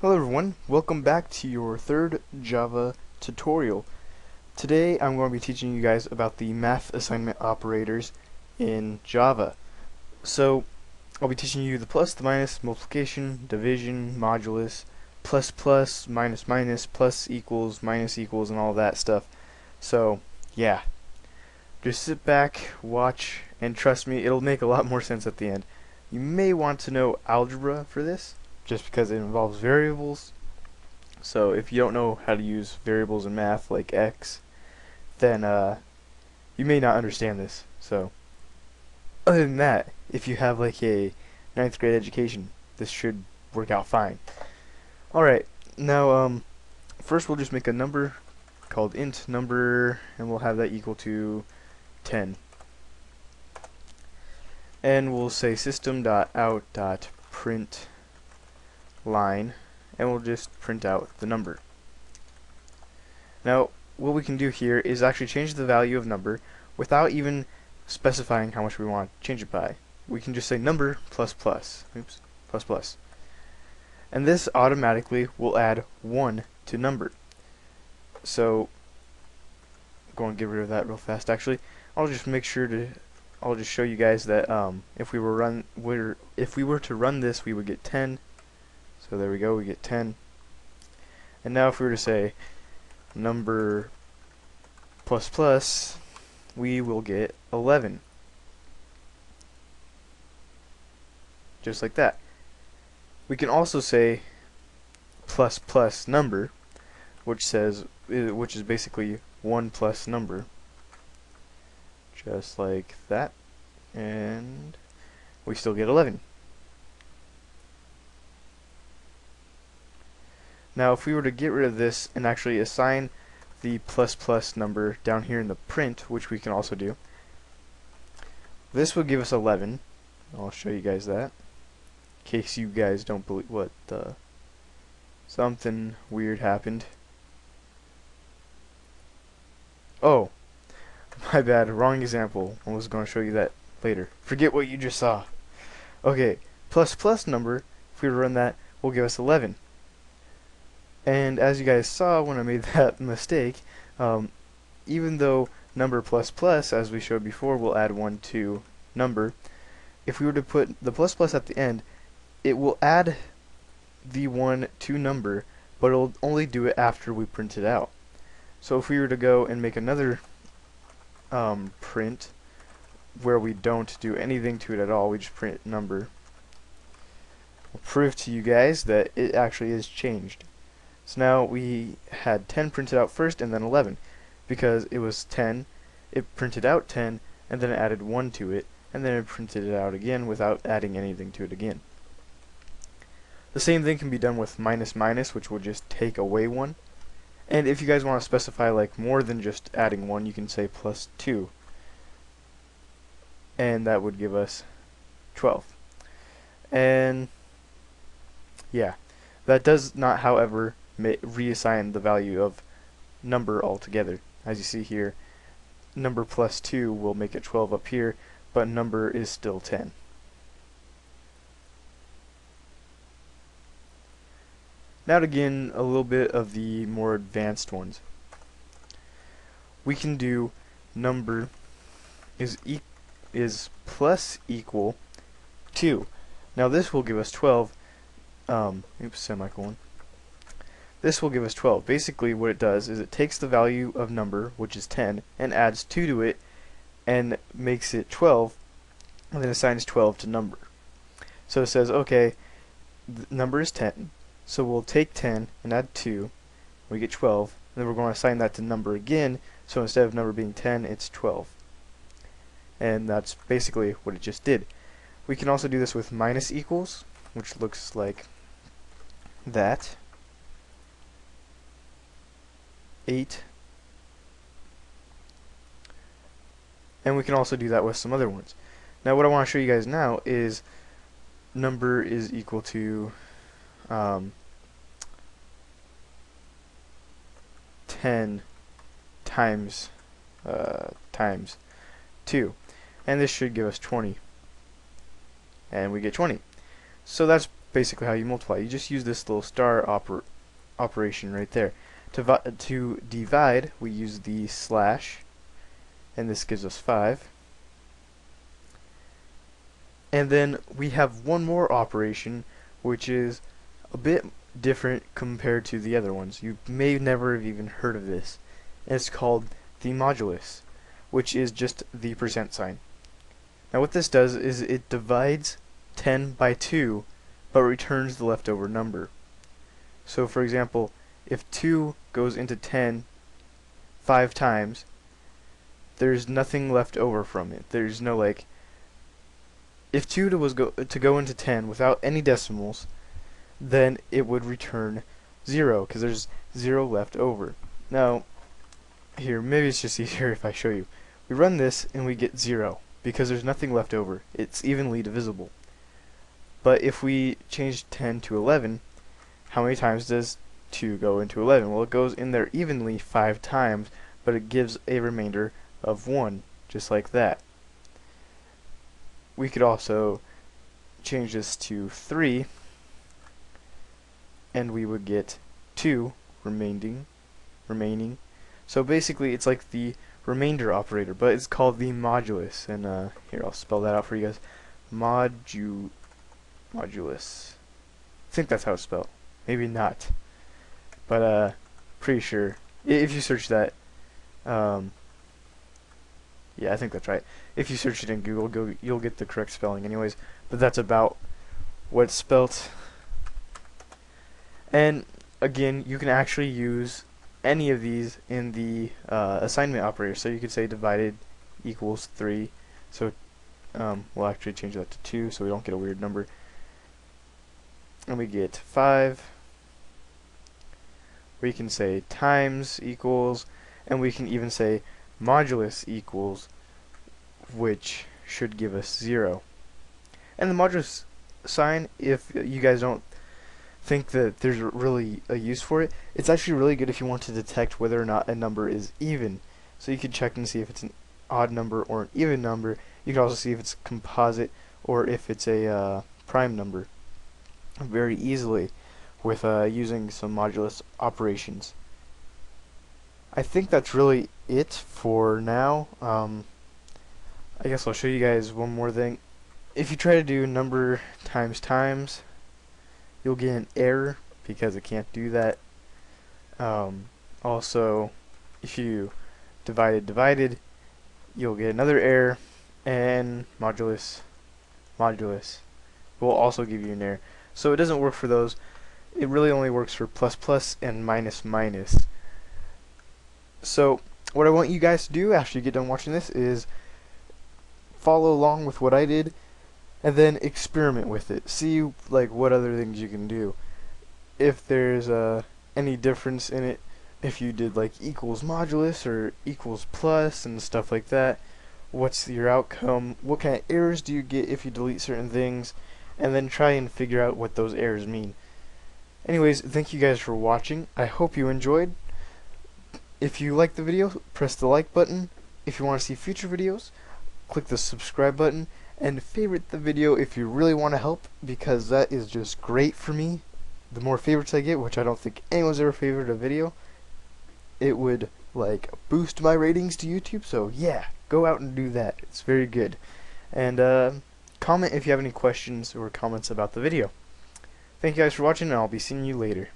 Hello everyone, welcome back to your third Java tutorial. Today I'm going to be teaching you guys about the math assignment operators in Java. So I'll be teaching you the plus, the minus, multiplication, division, modulus, plus plus, minus minus, plus equals, minus equals, and all that stuff. So yeah, just sit back, watch, and trust me, it'll make a lot more sense at the end. You may want to know algebra for this just because it involves variables. So if you don't know how to use variables in math like x, then uh, you may not understand this. So other than that, if you have like a ninth grade education, this should work out fine. Alright, now um, first we'll just make a number called int number and we'll have that equal to 10 and we'll say system.out.print line and we'll just print out the number. Now what we can do here is actually change the value of number without even specifying how much we want to change it by. We can just say number plus plus. Oops, plus plus. And this automatically will add 1 to number. So go and get rid of that real fast actually. I'll just make sure to I'll just show you guys that um, if we were run were if we were to run this we would get 10 so there we go, we get 10. And now if we were to say number plus plus, we will get 11. Just like that. We can also say plus plus number, which says, eh, which is basically 1 plus number. Just like that. And we still get 11. Now if we were to get rid of this and actually assign the plus plus number down here in the print, which we can also do, this would give us 11. I'll show you guys that. In case you guys don't believe what uh, something weird happened. Oh, my bad, wrong example. I was going to show you that later. Forget what you just saw. Okay, plus plus number, if we run that, will give us 11. And as you guys saw when I made that mistake, um, even though number plus plus, as we showed before, will add 1 to number, if we were to put the plus plus at the end, it will add the 1 to number, but it'll only do it after we print it out. So if we were to go and make another um, print where we don't do anything to it at all, we just print number, I'll prove to you guys that it actually is changed. So now we had 10 printed out first and then 11 because it was 10, it printed out 10 and then it added 1 to it and then it printed it out again without adding anything to it again. The same thing can be done with minus minus which will just take away 1 and if you guys want to specify like more than just adding 1 you can say plus 2 and that would give us 12 and yeah. That does not however reassign the value of number altogether. As you see here, number plus 2 will make it 12 up here, but number is still 10. Now to begin a little bit of the more advanced ones. We can do number is e is plus equal 2. Now this will give us 12, um, oops, semicolon, this will give us 12. Basically what it does is it takes the value of number, which is 10, and adds 2 to it, and makes it 12, and then assigns 12 to number. So it says, okay, the number is 10, so we'll take 10 and add 2, we get 12, and then we're going to assign that to number again, so instead of number being 10, it's 12. And that's basically what it just did. We can also do this with minus equals, which looks like that. 8 and we can also do that with some other ones. Now what I want to show you guys now is number is equal to um, 10 times uh, times 2 and this should give us 20 and we get 20 so that's basically how you multiply. You just use this little star oper operation right there. To, to divide, we use the slash, and this gives us 5. And then we have one more operation, which is a bit different compared to the other ones. You may never have even heard of this. It's called the modulus, which is just the percent sign. Now what this does is it divides 10 by 2, but returns the leftover number. So for example, if 2 goes into 10 five times, there's nothing left over from it. There's no like if 2 was go to go into 10 without any decimals, then it would return 0 because there's 0 left over. Now, here, maybe it's just easier if I show you. We run this and we get 0 because there's nothing left over. It's evenly divisible. But if we change 10 to 11, how many times does 2 go into 11? Well, it goes in there evenly 5 times, but it gives a remainder of 1, just like that. We could also change this to 3, and we would get 2 remaining, remaining. So basically, it's like the remainder operator, but it's called the modulus. And uh, here, I'll spell that out for you guys. Modu modulus. I think that's how it's spelled. Maybe not. But uh, pretty sure. If you search that, um, yeah, I think that's right. If you search it in Google, go, you'll get the correct spelling anyways. But that's about what it's spelt. And again, you can actually use any of these in the uh, assignment operator. So you could say divided equals 3. So um, we'll actually change that to 2 so we don't get a weird number. And we get 5. We can say times equals, and we can even say modulus equals, which should give us 0. And the modulus sign, if you guys don't think that there's really a use for it, it's actually really good if you want to detect whether or not a number is even. So you can check and see if it's an odd number or an even number. You can also see if it's composite or if it's a uh, prime number very easily with uh, using some modulus operations. I think that's really it for now. Um, I guess I'll show you guys one more thing. If you try to do number times times, you'll get an error because it can't do that. Um, also, if you divided divided, you'll get another error, and modulus modulus will also give you an error. So it doesn't work for those. It really only works for plus plus and minus minus. So what I want you guys to do after you get done watching this is follow along with what I did and then experiment with it. See like what other things you can do. If there's uh, any difference in it, if you did like equals modulus or equals plus and stuff like that, what's your outcome? What kind of errors do you get if you delete certain things? And then try and figure out what those errors mean. Anyways, thank you guys for watching. I hope you enjoyed. If you like the video, press the like button. If you want to see future videos, click the subscribe button and favorite the video if you really want to help because that is just great for me. The more favorites I get, which I don't think anyone's ever favored a video, it would like boost my ratings to YouTube. So yeah, go out and do that. It's very good. And uh, comment if you have any questions or comments about the video. Thank you guys for watching, and I'll be seeing you later.